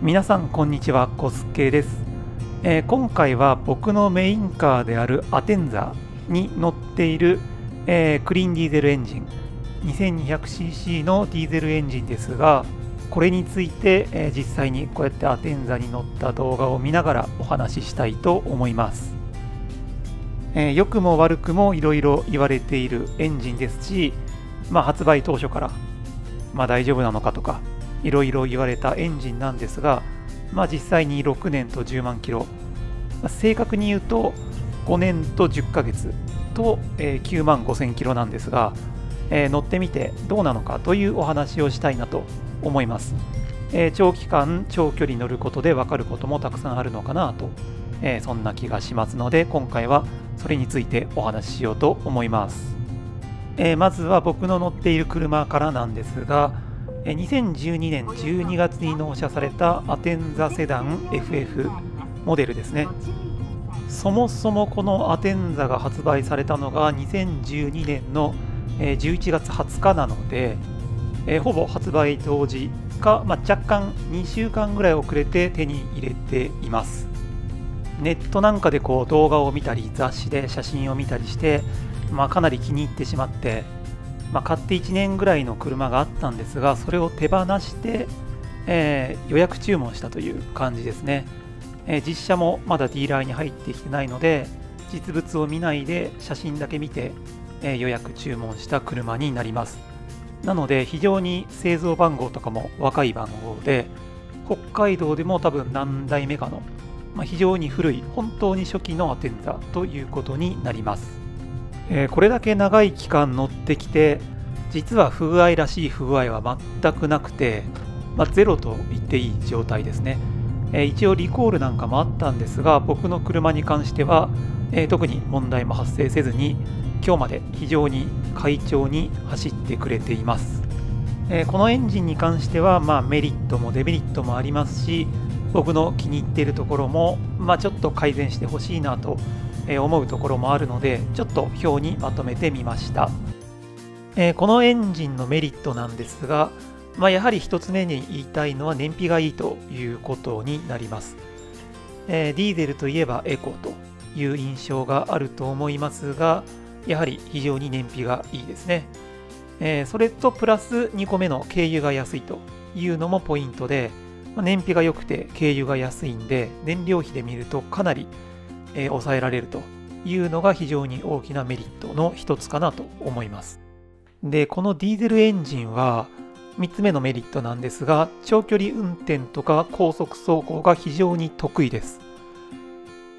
皆さんこんにちは。コスケです、えー今回は僕のメインカーであるアテンザに乗っている、えークリーンディーゼルエンジン 2200cc のディーゼルエンジンですがこれについて、えー実際にこうやってアテンザに乗った動画を見ながらお話ししたいと思います、えーくも悪くもいろいろ言われているエンジンですし、まあ、発売当初からまあ、大丈夫なのかとかいろいろ言われたエンジンなんですが、まあ、実際に6年と10万キロ、まあ正確に言うと5年と10ヶ月と、えー9万5000キロなんですが、えー乗ってみてどうなのかというお話をしたいなと思います、えー長期間長距離乗ることで分かることもたくさんあるのかなと、えーそんな気がしますので今回はそれについてお話ししようと思います。えーまずは僕の乗っている車からなんですが、2012年12月に納車されたアテンザセダン FF モデルですね。そもそもこのアテンザが発売されたのが2012年の11月20日なので、ほぼ発売当時か、まあ、若干2週間ぐらい遅れて手に入れています。ネットなんかでこう動画を見たり雑誌で写真を見たりしてまあ、かなり気に入ってしまって、まあ、買って1年ぐらいの車があったんですがそれを手放して、えー予約注文したという感じですね、えー実車もまだディーラーに入ってきてないので実物を見ないで写真だけ見て、えー予約注文した車になります。なので非常に製造番号とかも若い番号で北海道でも多分何代目かの、まあ、非常に古い本当に初期のアテンザということになります。えーこれだけ長い期間乗ってきて実は不具合らしい不具合は全くなくて、まあ、ゼロと言っていい状態ですね、えー一応リコールなんかもあったんですが僕の車に関しては、えー特に問題も発生せずに今日まで非常に快調に走ってくれています、えこのエンジンに関しては、まあ、メリットもデメリットもありますし僕の気に入っているところも、まあ、ちょっと改善してほしいなと思うところもあるのでちょっと表にまとめてみました、えこのエンジンのメリットなんですが、まあ、やはり一つ目に言いたいのは燃費がいいということになります、えディーゼルといえばエコという印象があると思いますがやはり非常に燃費がいいですね、えそれとプラス2個目の軽油が安いというのもポイントで燃費が良くて軽油が安いんで燃料費で見るとかなりえ抑えられるというのが非常に大きなメリットの一つかなと思います。で、このディーゼルエンジンは3つ目のメリットなんですが、長距離運転とか高速走行が非常に得意です。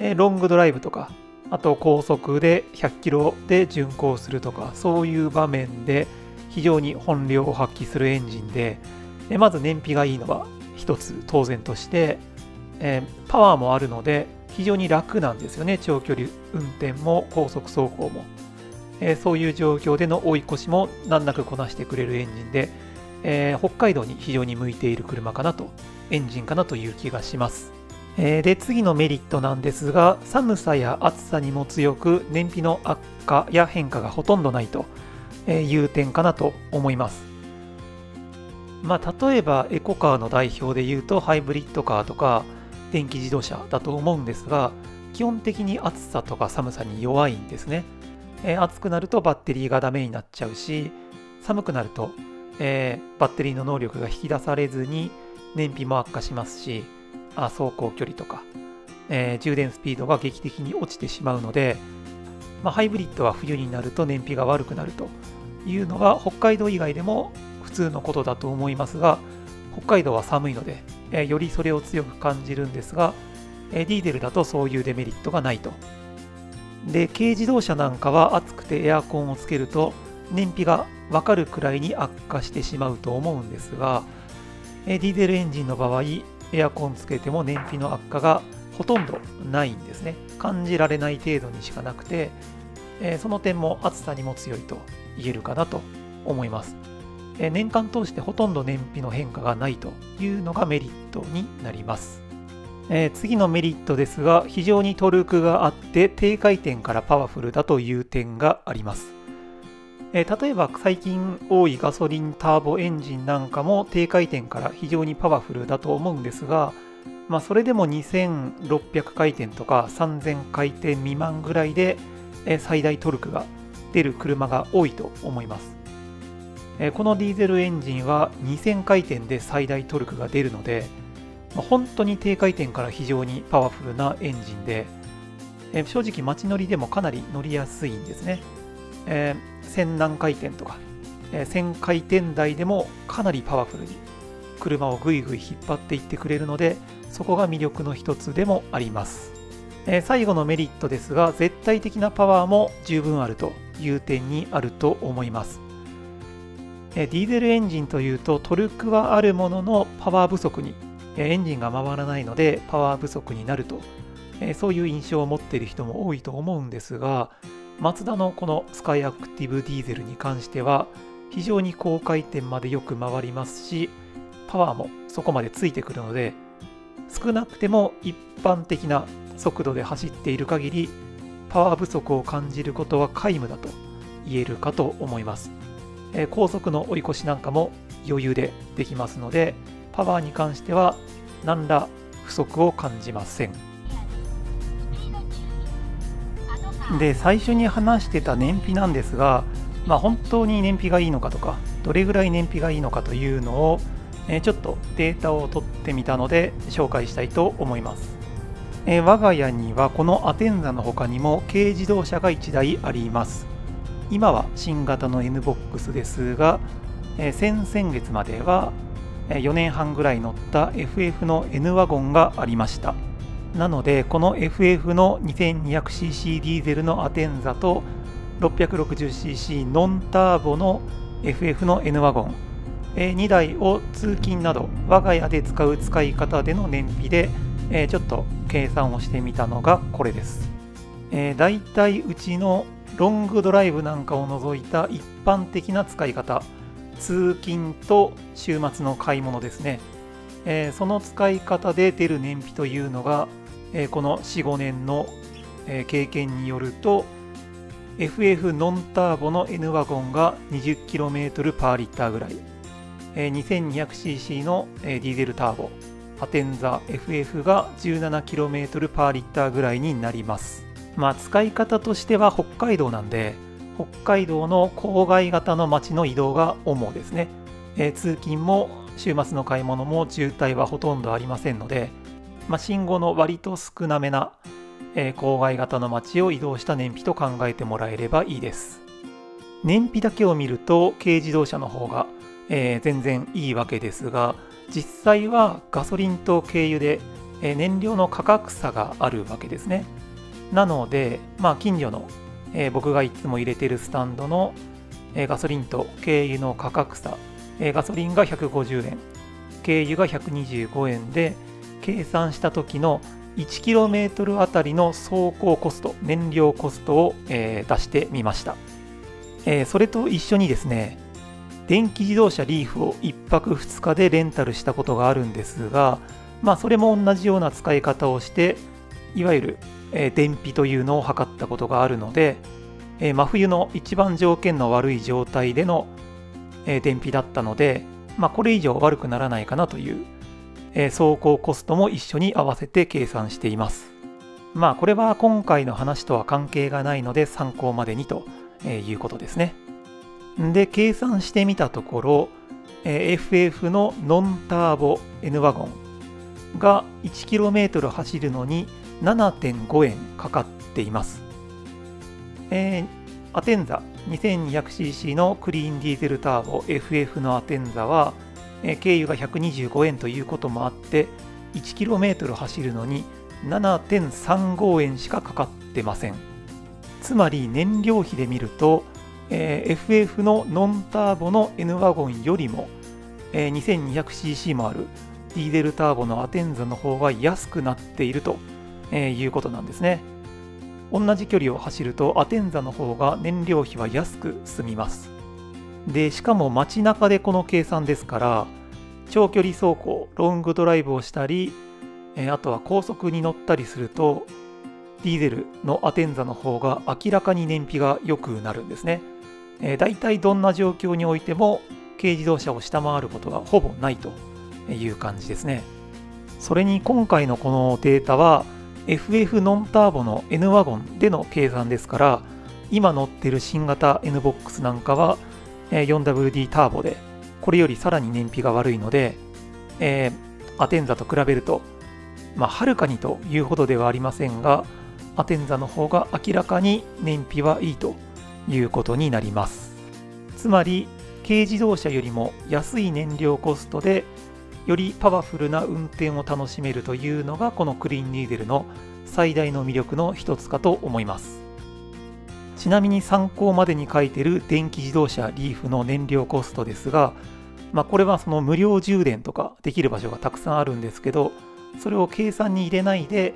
えロングドライブとか、あと高速で100キロで巡航するとか、そういう場面で非常に本領を発揮するエンジンで、でまず燃費がいいのは一つ当然として、えーパワーもあるので非常に楽なんですよね。長距離運転も高速走行も、えーそういう状況での追い越しも難なくこなしてくれるエンジンで、えー北海道に非常に向いている車かなとエンジンかなという気がします、えーで次のメリットなんですが寒さや暑さにも強く燃費の悪化や変化がほとんどないという点かなと思います。まあ、例えばエコカーの代表で言うとハイブリッドカーとか電気自動車だと思うんですが基本的に暑さとか寒さに弱いんですね、えー暑くなるとバッテリーがダメになっちゃうし寒くなると、えーバッテリーの能力が引き出されずに燃費も悪化しますしあ走行距離とか、えー充電スピードが劇的に落ちてしまうので、まあ、ハイブリッドは冬になると燃費が悪くなるというのが北海道以外でも普通のことだと思いますが北海道は寒いので、えよりそれを強く感じるんですが、えディーゼルだとそういうデメリットがないと。で、軽自動車なんかは暑くてエアコンをつけると燃費が分かるくらいに悪化してしまうと思うんですが、えディーゼルエンジンの場合、エアコンつけても燃費の悪化がほとんどないんですね。感じられない程度にしかなくて、えその点も暑さにも強いと言えるかなと思います。え年間通してほとんど燃費の変化がないというのがメリットになります。えー次のメリットですが、非常にトルクがあって低回転からパワフルだという点があります。えー、例えば最近多いガソリンターボエンジンなんかも低回転から非常にパワフルだと思うんですが、まあ、それでも2600回転とか3000回転未満ぐらいで、え、最大トルクが出る車が多いと思います、このディーゼルエンジンは2000回転で最大トルクが出るので、ま、本当に低回転から非常にパワフルなエンジンで、正直街乗りでもかなり乗りやすいんですね。え、1000何回転とか、え、1000回転台でもかなりパワフルに車をぐいぐい引っ張っていってくれるのでそこが魅力の一つでもあります、え、最後のメリットですが絶対的なパワーも十分あるという点にあると思います、ディーゼルエンジンというとトルクはあるもののパワー不足にエンジンが回らないのでパワー不足になるとそういう印象を持っている人も多いと思うんですがマツダのこのスカイアクティブディーゼルに関しては非常に高回転までよく回りますしパワーもそこまでついてくるので少なくても一般的な速度で走っている限りパワー不足を感じることは皆無だと言えるかと思います、え、高速の追い越しなんかも余裕でできますのでパワーに関しては何ら不足を感じません。で最初に話してた燃費なんですが、まあ、本当に燃費がいいのかとかどれぐらい燃費がいいのかというのを、えちょっとデータを取ってみたので紹介したいと思います、え我が家にはこのアテンザの他にも軽自動車が1台あります。今は新型の NBOX ですが、え先々月までは4年半ぐらい乗った FF の N ワゴンがありましたなのでこの FF の 2200cc ディーゼルのアテンザと 660cc ノンターボの FF の N ワゴン2台を通勤など我が家で使う使い方での燃費でちょっと計算をしてみたのがこれです。だいたいうちのロングドライブなんかを除いた一般的な使い方。通勤と週末の買い物ですね。えー、その使い方で出る燃費というのが、えー、この4、5年の、えー、経験によると FF ノンターボの N ワゴンが 20km パーリッターぐらい、えー、2200cc の、えー、ディーゼルターボ。アテンザ FF が 17km パーリッターぐらいになります。まあ使い方としては北海道なんで北海道の郊外型の街の移動が主ですね、えー、通勤も週末の買い物も渋滞はほとんどありませんので、まあ、信号の割と少なめな、えー、郊外型の街を移動した燃費と考えてもらえればいいです。燃費だけを見ると軽自動車の方が、えー、全然いいわけですが実際はガソリンと軽油で、え、燃料の価格差があるわけですね。なので、まあ、近所の、えー、僕がいつも入れてるスタンドの、えガソリンと軽油の価格差えガソリンが150円、軽油が125円で、計算した時の 1km あたりの走行コスト、燃料コストを、えー、出してみました、えー、それと一緒にですね、電気自動車リーフを1泊2日でレンタルしたことがあるんですが、まあ、それも同じような使い方をして、いわゆる、えー、電費というのを測ったことがあるので、え真冬の一番条件の悪い状態でのえ電費だったので、まあ、これ以上悪くならないかなという、え走行コストも一緒に合わせて計算しています。まあこれは今回の話とは関係がないので参考までにということですね。で、計算してみたところ、FF のノンターボ N ワゴンが 1km 走るのに7.5円かかっています。えー、アテンザ 2200cc のクリーンディーゼルターボ FF のアテンザは、えー、軽油が125円ということもあって 1km 走るのに7.35円しかかかってませんつまり燃料費で見ると、えー、FF のノンターボの N ワゴンよりも、えー、2200cc もあるディーゼルターボのアテンザの方が安くなっていると、えー、いうことなんですね。同じ距離を走るとアテンザの方が燃料費は安く済みます。で、しかも街中でこの計算ですから、長距離走行、ロングドライブをしたり、えあとは高速に乗ったりすると、ディーゼルのアテンザの方が明らかに燃費が良くなるんですね。えー、大体どんな状況においても軽自動車を下回ることがほぼないという感じですね。それに今回のこのデータは FF ノンターボの N ワゴンでの計算ですから今乗ってる新型 NBOX なんかは 4WD ターボでこれよりさらに燃費が悪いので、えー、アテンザと比べるとまあはるかにというほどではありませんがアテンザの方が明らかに燃費はいいということになります。つまり軽自動車よりも安い燃料コストでよりパワフルな運転を楽しめるというのがこのクリーンディーゼルの最大の魅力の一つかと思います。ちなみに参考までに書いてる電気自動車リーフの燃料コストですが、まあ、これはその無料充電とかできる場所がたくさんあるんですけどそれを計算に入れないで、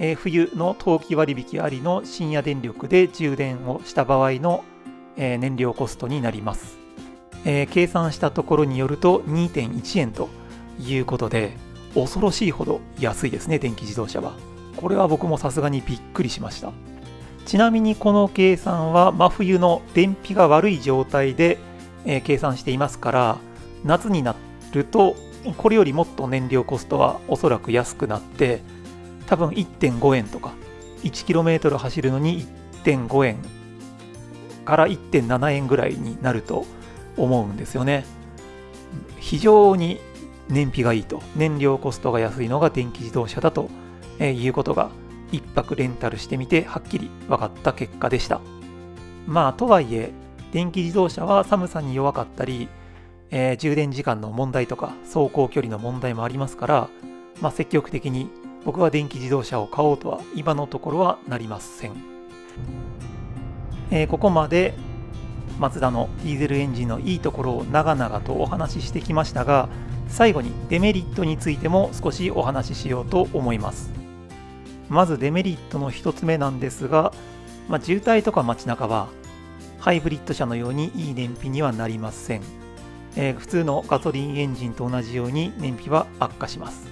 えー、冬の冬季割引ありの深夜電力で充電をした場合の、えー、燃料コストになります、えー、計算したところによると2.1円ということで、恐ろしいほど安いですね、電気自動車は。これは僕もさすがにびっくりしました。ちなみにこの計算は真冬の燃費が悪い状態で、えー、計算していますから、夏になると、これよりもっと燃料コストはおそらく安くなって、多分1.5円とか、1km 走るのに1.5円から1.7円ぐらいになると思うんですよね。非常に燃費がいいと、燃料コストが安いのが電気自動車だとえいうことが、1泊レンタルしてみてはっきり分かった結果でした。まあ、とはいえ、電気自動車は寒さに弱かったり、えー、充電時間の問題とか走行距離の問題もありますから、まあ、積極的に僕は電気自動車を買おうとは今のところはなりません。えー、ここまでマツダのディーゼルエンジンのいいところを長々とお話ししてきましたが、最後にデメリットについても少しお話ししようと思います。まずデメリットの1つ目なんですが、まあ、渋滞とか街中はハイブリッド車のようにいい燃費にはなりません、えー、普通のガソリンエンジンと同じように燃費は悪化します。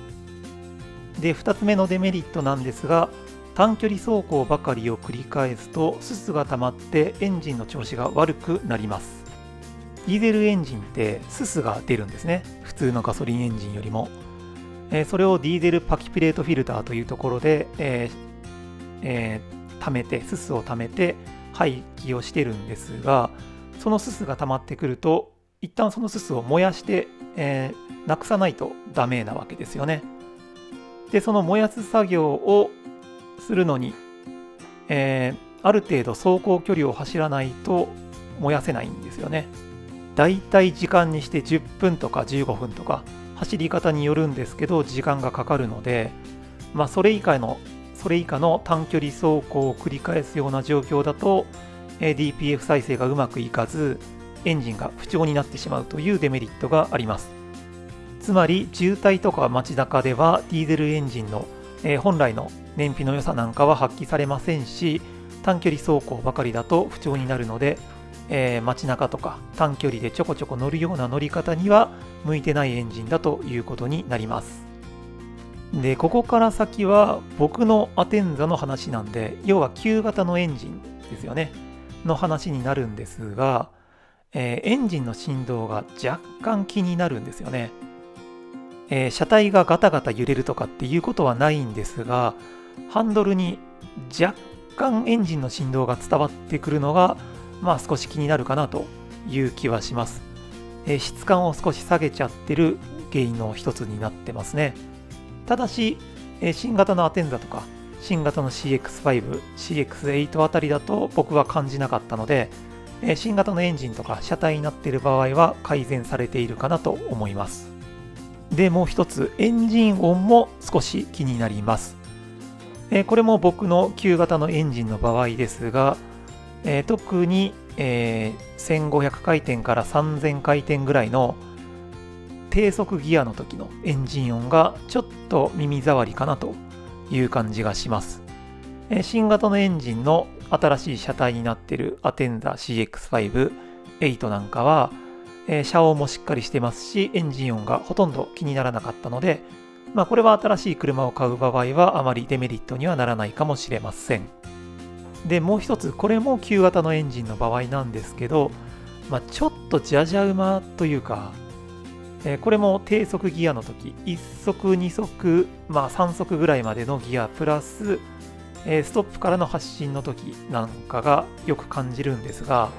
で2つ目のデメリットなんですが短距離走行ばかりを繰り返すとすすが溜まってエンジンの調子が悪くなります。ディーゼルエンジンってススが出るんですね。普通のガソリンエンジンよりも。えー、それをディーゼルパキプレートフィルターというところで、えーえー、溜めて、ススを溜めて排気をしてるんですが、そのススが溜まってくると、一旦そのススを燃やして、えー、なくさないとダメなわけですよね。で、その燃やす作業をするのに、えー、ある程度走行距離を走らないと燃やせないんですよね。だいたい時間にして10分とか15分とか走り方によるんですけど時間がかかるので、まあ、それ以下のそれ以下の短距離走行を繰り返すような状況だと DPF 再生がうまくいかずエンジンが不調になってしまうというデメリットがあります。つまり渋滞とか街中ではディーゼルエンジンの、本来の燃費の良さなんかは発揮されませんし短距離走行ばかりだと不調になるのでえー、街中とか短距離でちょこちょこ乗るような乗り方には向いてないエンジンだということになります。で、ここから先は僕のアテンザの話なんで、要は旧型のエンジンですよね、の話になるんですが、えー、エンジンの振動が若干気になるんですよね。えー、車体がガタガタ揺れるとかっていうことはないんですが、ハンドルに若干エンジンの振動が伝わってくるのがまあ少し気になるかなという気はします。え、質感を少し下げちゃってる原因の一つになってますね。ただし、え、新型のアテンザとか、新型の CX5、CX8 あたりだと僕は感じなかったので、え、新型のエンジンとか車体になっている場合は改善されているかなと思います。で、もう一つ、エンジン音も少し気になります。えこれも僕の旧型のエンジンの場合ですが、えー、特に、えー、1500回転から3000回転ぐらいの低速ギアの時のエンジン音がちょっと耳障りかなという感じがします。えー、新型のエンジンの新しい車体になってるアテンダ CX5、8なんかは、えー、車音もしっかりしてますし、エンジン音がほとんど気にならなかったので、まあ、これは新しい車を買う場合はあまりデメリットにはならないかもしれません。でもう一つこれも旧型のエンジンの場合なんですけど、まあ、ちょっとじゃじゃ馬というか、えー、これも低速ギアの時1速2速、まあ、3速ぐらいまでのギアプラス、えー、ストップからの発進の時なんかがよく感じるんですが、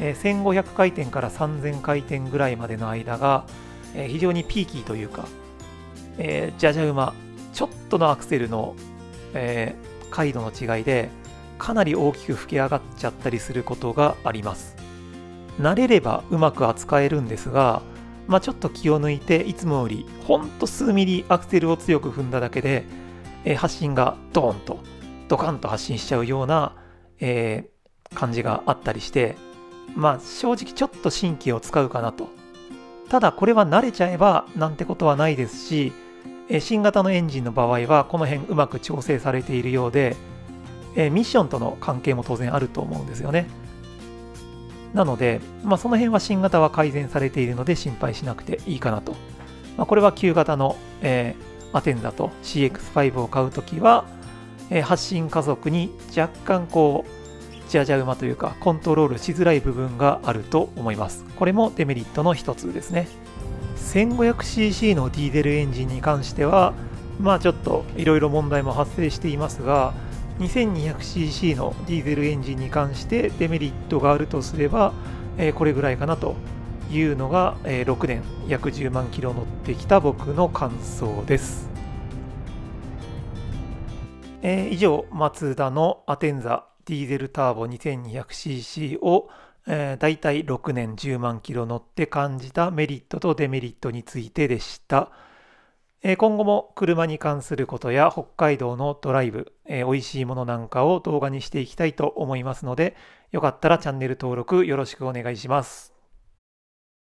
えー、1500回転から3000回転ぐらいまでの間が、えー、非常にピーキーというか、えー、じゃじゃ馬ちょっとのアクセルの、えー、回度の違いでかなり大きく吹き上がっちゃったりすることがあります。慣れればうまく扱えるんですが、まあ、ちょっと気を抜いていつもよりほんと数ミリアクセルを強く踏んだだけで、え、発進がドーンとドカンと発進しちゃうような、えー、感じがあったりしてまあ正直ちょっと神経を使うかなと。ただこれは慣れちゃえばなんてことはないですし新型のエンジンの場合はこの辺うまく調整されているようでえミッションとの関係も当然あると思うんですよね。なので、まあ、その辺は新型は改善されているので心配しなくていいかなと、まあ、これは旧型の、えー、アテンザと CX5 を買うときは、えー、発進加速に若干こうじゃじゃ馬というかコントロールしづらい部分があると思います。これもデメリットの一つですね。1500cc のディーゼルエンジンに関しては、まあちょっといろいろ問題も発生していますが、2200cc のディーゼルエンジンに関してデメリットがあるとすれば、えー、これぐらいかなというのが、えー、6年約10万キロ乗ってきた僕の感想です。えー、以上、マツダのアテンザディーゼルターボ 2200cc をえー、大体6年10万キロ乗って感じたメリットとデメリットについてでした。今後も車に関することや北海道のドライブ、えー、美味しいものなんかを動画にしていきたいと思いますので、よかったらチャンネル登録よろしくお願いします。